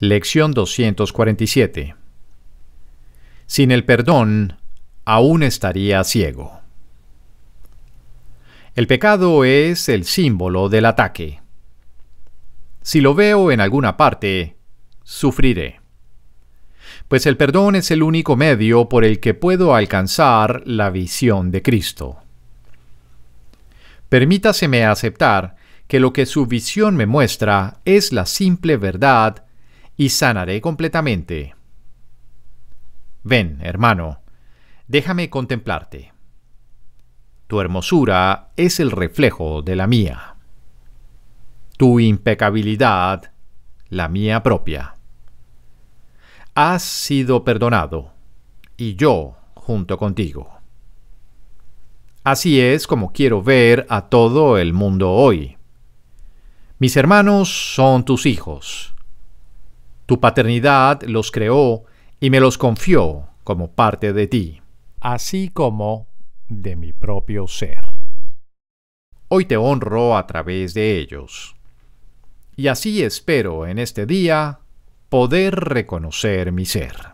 Lección 247 Sin el perdón, aún estaría ciego. El pecado es el símbolo del ataque. Si lo veo en alguna parte, sufriré. Pues el perdón es el único medio por el que puedo alcanzar la visión de Cristo. Permítaseme aceptar que lo que su visión me muestra es la simple verdad y sanaré completamente. Ven, hermano, déjame contemplarte. Tu hermosura es el reflejo de la mía. Tu impecabilidad, la mía propia. Has sido perdonado, y yo junto contigo. Así es como quiero ver a todo el mundo hoy. Mis hermanos son tus hijos tu paternidad los creó y me los confió como parte de ti, así como de mi propio ser. Hoy te honro a través de ellos. Y así espero en este día poder reconocer mi ser.